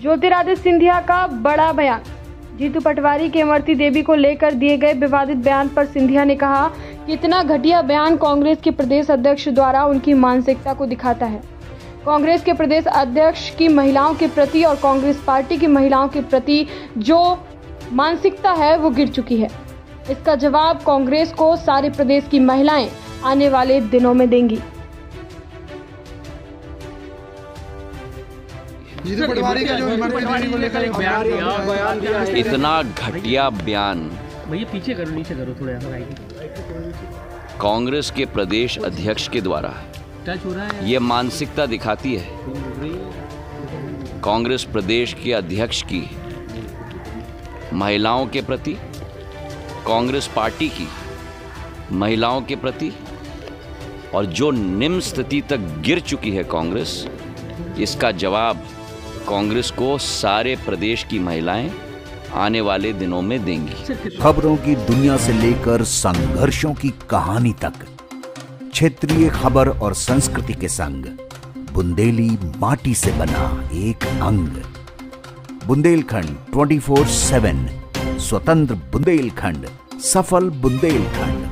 ज्योतिरादित्य सिंधिया का बड़ा बयान। जीतू पटवारी के इमरती देवी को लेकर दिए गए विवादित बयान पर सिंधिया ने कहा कि इतना घटिया बयान कांग्रेस के प्रदेश अध्यक्ष द्वारा उनकी मानसिकता को दिखाता है। कांग्रेस के प्रदेश अध्यक्ष की महिलाओं के प्रति और कांग्रेस पार्टी की महिलाओं के प्रति जो मानसिकता है, वो गिर चुकी है। इसका जवाब कांग्रेस को सारे प्रदेश की महिलाएँ आने वाले दिनों में देंगी। इतना घटिया बयान। भैया पीछे करो नीचे करो थोड़ा यहाँ कांग्रेस के प्रदेश अध्यक्ष के द्वारा ये मानसिकता दिखाती है। कांग्रेस प्रदेश के अध्यक्ष की महिलाओं के प्रति कांग्रेस पार्टी की महिलाओं के प्रति और जो निम्न स्थिति तक गिर चुकी है कांग्रेस इसका जवाब कांग्रेस को सारे प्रदेश की महिलाएँ आने वाले दिनों में देंगी। खबरों की दुनिया से लेकर संघर्षों की कहानी तक, क्षेत्रीय खबर और संस्कृति के संग, बुंदेली माटी से बना एक अंग। बुंदेलखंड 24/7 स्वतंत्र बुंदेलखंड, सफल बुंदेलखंड।